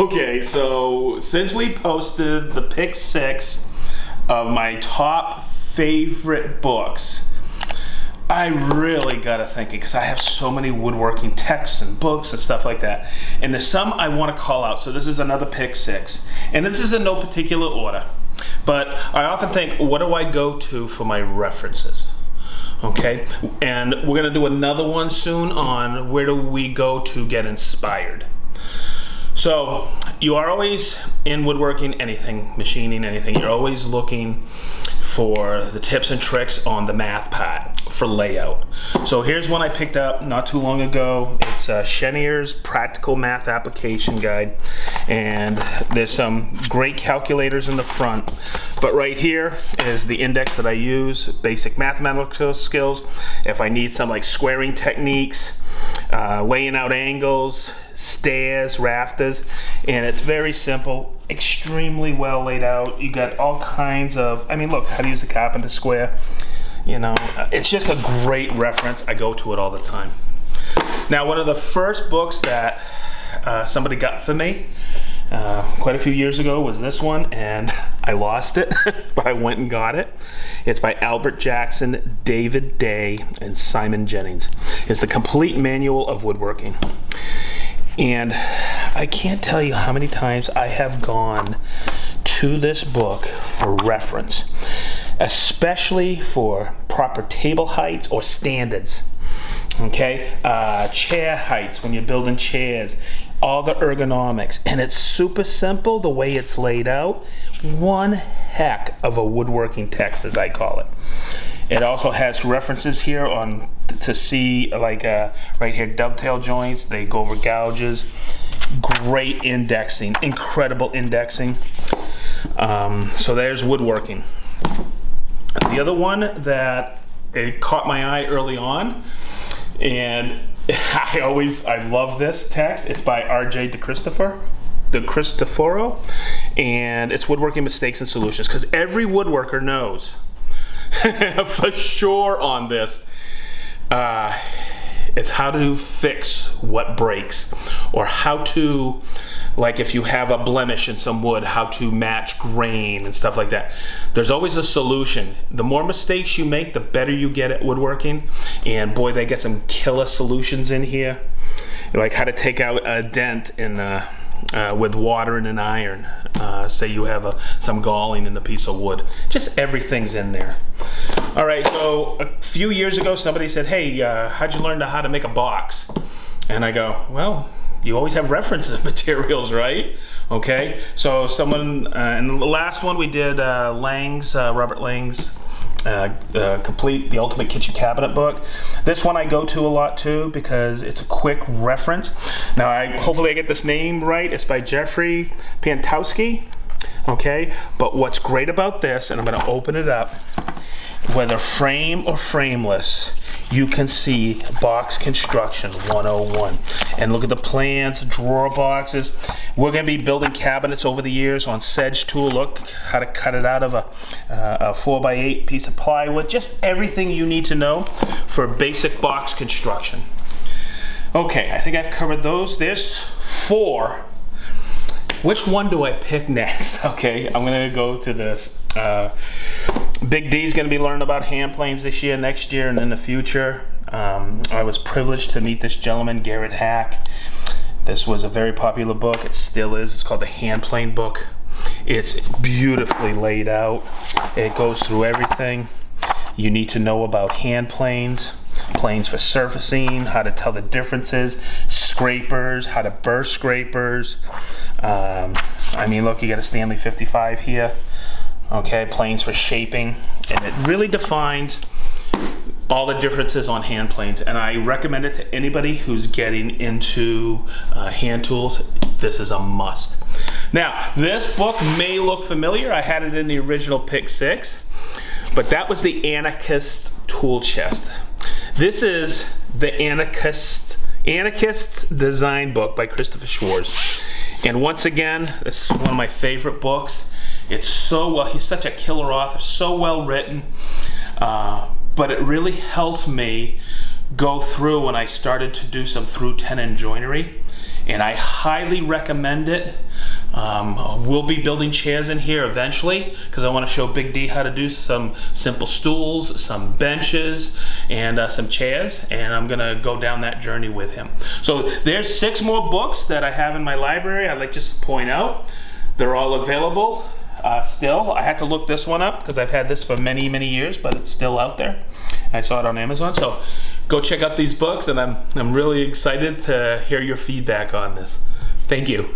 Okay, so since we posted the pick six of my top favorite books, I really gotta think because I have so many woodworking texts and books and stuff like that. And there's some I wanna call out. So this is another pick six. And this is in no particular order. But I often think, what do I go to for my references? Okay, and we're gonna do another one soon on where do we go to get inspired. So you are always in woodworking, anything, machining, anything. You're always looking for the tips and tricks on the math part for layout. So here's one I picked up not too long ago. It's a Chenier's Practical Math Application Guide. And there's some great calculators in the front. But right here is the index that I use, basic mathematical skills. If I need some like squaring techniques, uh, laying out angles, stairs, rafters, and it's very simple, extremely well laid out. You got all kinds of, I mean, look, how to use the carpenter square. You know, it's just a great reference. I go to it all the time. Now, one of the first books that uh, somebody got for me uh, quite a few years ago was this one, and I lost it, but I went and got it. It's by Albert Jackson, David Day, and Simon Jennings. It's the complete manual of woodworking. And I can't tell you how many times I have gone to this book for reference, especially for proper table heights or standards. Okay, uh, chair heights when you're building chairs, all the ergonomics, and it's super simple the way it's laid out. One heck of a woodworking text, as I call it. It also has references here on to see like uh, right here dovetail joints. They go over gouges. Great indexing, incredible indexing. Um, so there's woodworking. The other one that it caught my eye early on, and I always I love this text. It's by R.J. De DeChristopher. De Cristoforo, and it's woodworking mistakes and solutions because every woodworker knows for sure on this. Uh, it's how to fix what breaks or how to like if you have a blemish in some wood how to match grain and stuff like that. There's always a solution. The more mistakes you make the better you get at woodworking. And boy they get some killer solutions in here. Like how to take out a dent in uh, uh, with water and an iron. Uh, say you have a, some galling in the piece of wood. Just everything's in there. All right, so a few years ago, somebody said, hey, uh, how'd you learn how to make a box? And I go, well, you always have references materials, right? Okay, so someone, uh, and the last one we did uh, Lang's, uh, Robert Lang's uh, uh, complete the ultimate kitchen cabinet book. This one i go to a lot too because it's a quick reference. Now i hopefully i get this name right. It's by jeffrey pantowski okay? But what's great about this and i'm going to open it up whether frame or frameless you can see box construction 101 and look at the plans drawer boxes. We're going to be building cabinets over the years on sedge tool. Look how to cut it out of a, uh, a 4 by 8 piece of plywood. Just everything you need to know for basic box construction. Okay I think I've covered those. There's four which one do I pick next okay I'm gonna go to this uh, Big D's to be learning about hand planes this year, next year, and in the future. Um, I was privileged to meet this gentleman, Garrett Hack. This was a very popular book. It still is. It's called the Hand Plane Book. It's beautifully laid out. It goes through everything you need to know about hand planes, planes for surfacing, how to tell the differences, scrapers, how to burr scrapers. Um, I mean, look, you got a Stanley 55 here okay, planes for shaping, and it really defines all the differences on hand planes. And I recommend it to anybody who's getting into uh, hand tools. This is a must. Now this book may look familiar. I had it in the original pick six but that was the Anarchist tool chest this is the Anarchist Anarchist design book by Christopher Schwarz and once again this is one of my favorite books it's so well, he's such a killer author, so well written. Uh, but it really helped me go through when I started to do some through tenon joinery and I highly recommend it. Um, we'll be building chairs in here eventually because I want to show Big D how to do some simple stools, some benches, and uh, some chairs, and I'm gonna go down that journey with him. So there's six more books that I have in my library. I'd like just to point out. They're all available uh, still. I had to look this one up because I've had this for many, many years, but it's still out there. I saw it on Amazon. So go check out these books, and I'm, I'm really excited to hear your feedback on this. Thank you.